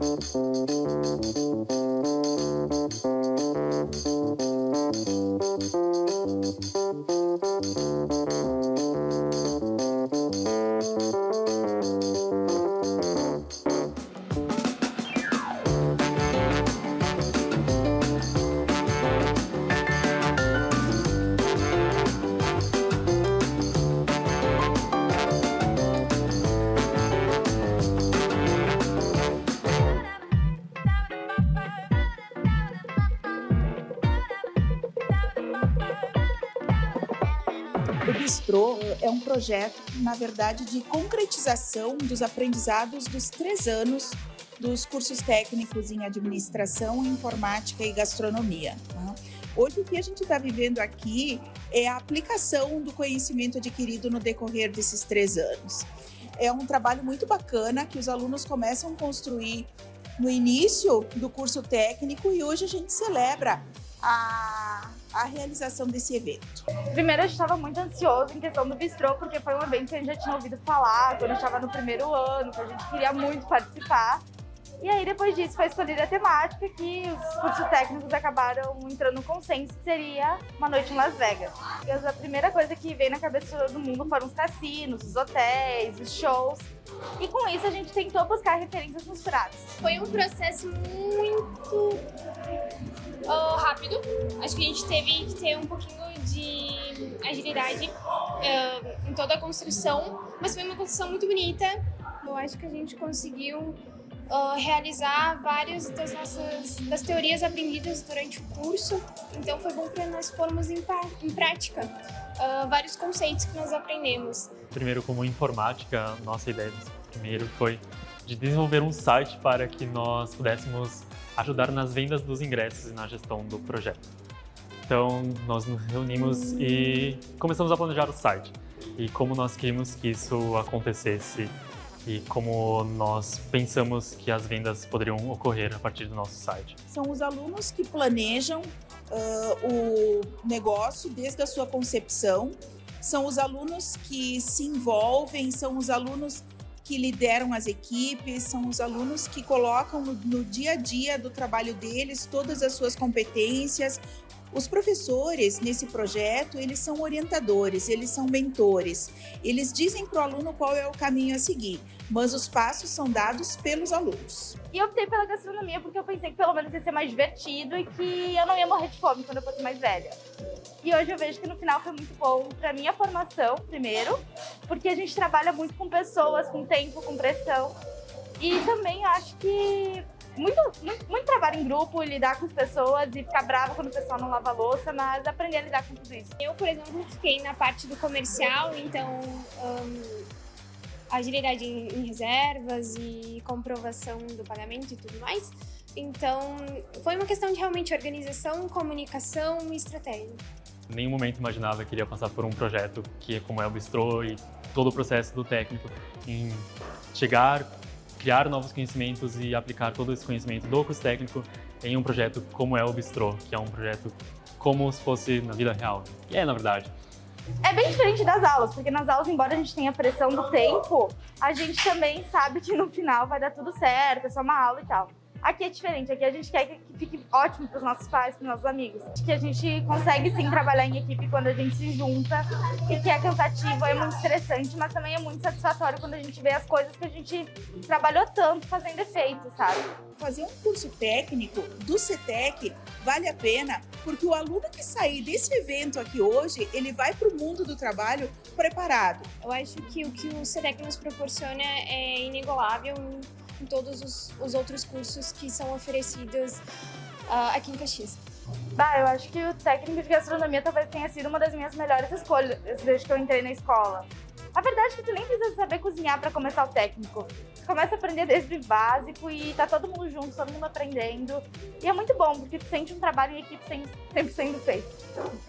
Thank you. O Bistrô é um projeto, na verdade, de concretização dos aprendizados dos três anos dos cursos técnicos em administração, informática e gastronomia. Tá? Hoje, o que a gente está vivendo aqui é a aplicação do conhecimento adquirido no decorrer desses três anos. É um trabalho muito bacana que os alunos começam a construir no início do curso técnico e hoje a gente celebra a, a realização desse evento. Primeiro, a gente estava muito ansioso em questão do bistrô, porque foi um evento que a gente já tinha ouvido falar quando estava no primeiro ano, que a gente queria muito participar. E aí, depois disso, foi escolhida a temática que os cursos técnicos acabaram entrando no consenso, que seria uma noite em Las Vegas. E a primeira coisa que veio na cabeça de todo mundo foram os cassinos, os hotéis, os shows. E com isso, a gente tentou buscar referências nos pratos. Foi um processo muito uh, rápido. Acho que a gente teve que ter um pouquinho de agilidade uh, em toda a construção, mas foi uma construção muito bonita. Eu acho que a gente conseguiu uh, realizar várias das nossas das teorias aprendidas durante o curso. Então foi bom para nós pormos em, em prática uh, vários conceitos que nós aprendemos. Primeiro, como informática, nossa ideia primeiro foi de desenvolver um site para que nós pudéssemos ajudar nas vendas dos ingressos e na gestão do projeto. Então, nós nos reunimos e começamos a planejar o site e como nós queríamos que isso acontecesse e como nós pensamos que as vendas poderiam ocorrer a partir do nosso site. São os alunos que planejam uh, o negócio desde a sua concepção, são os alunos que se envolvem, são os alunos que lideram as equipes, são os alunos que colocam no, no dia a dia do trabalho deles todas as suas competências, os professores nesse projeto, eles são orientadores, eles são mentores. Eles dizem para o aluno qual é o caminho a seguir, mas os passos são dados pelos alunos. E eu optei pela gastronomia porque eu pensei que pelo menos ia ser mais divertido e que eu não ia morrer de fome quando eu fosse mais velha. E hoje eu vejo que no final foi muito bom para minha formação, primeiro, porque a gente trabalha muito com pessoas, com tempo, com pressão. E também acho que muito, muito, muito, trabalho em grupo, lidar com as pessoas e ficar bravo quando o pessoal não lava louça, mas aprender a lidar com tudo isso. Eu, por exemplo, fiquei na parte do comercial, então um, agilidade em, em reservas e comprovação do pagamento e tudo mais. Então, foi uma questão de realmente organização, comunicação e estratégia. Em nenhum momento imaginava que iria passar por um projeto que é como é o Bistrô e todo o processo do técnico em chegar, criar novos conhecimentos e aplicar todo esse conhecimento do curso técnico em um projeto como é o Bistrô, que é um projeto como se fosse na vida real. E é, na verdade. É bem diferente das aulas, porque nas aulas, embora a gente tenha pressão do tempo, a gente também sabe que no final vai dar tudo certo, é só uma aula e tal. Aqui é diferente, aqui a gente quer que fique ótimo para os nossos pais, para os nossos amigos. Que a gente consegue sim trabalhar em equipe quando a gente se junta e que é cansativo, é muito estressante, mas também é muito satisfatório quando a gente vê as coisas que a gente trabalhou tanto fazendo efeito, sabe? Fazer um curso técnico do CETEC vale a pena porque o aluno que sair desse evento aqui hoje, ele vai para o mundo do trabalho preparado. Eu acho que o que o CETEC nos proporciona é inigualável em todos os, os outros cursos que são oferecidos uh, aqui em Caxias. Bah, eu acho que o técnico de gastronomia talvez tenha sido uma das minhas melhores escolhas desde que eu entrei na escola. A verdade é que tu nem precisa saber cozinhar para começar o técnico. Tu começa a aprender desde o básico e tá todo mundo junto, todo mundo aprendendo. E é muito bom, porque tu sente um trabalho em equipe sempre sendo feito.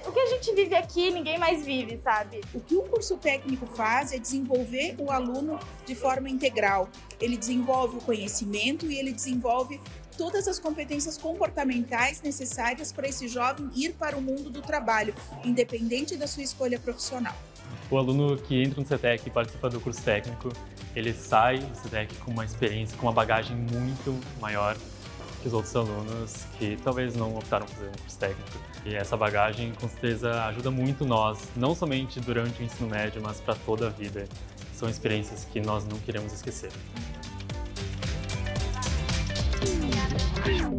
O que a gente vive aqui, ninguém mais vive, sabe? O que o curso técnico faz é desenvolver o aluno de forma integral. Ele desenvolve o conhecimento e ele desenvolve todas as competências comportamentais necessárias para esse jovem ir para o mundo do trabalho, independente da sua escolha profissional o aluno que entra no CETEC e participa do curso técnico, ele sai do CETEC com uma experiência, com uma bagagem muito maior que os outros alunos que talvez não optaram por fazer um curso técnico. E essa bagagem, com certeza, ajuda muito nós, não somente durante o ensino médio, mas para toda a vida. São experiências que nós não queremos esquecer. Peace.